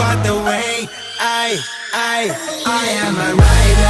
out the way. I, I, I am a rider.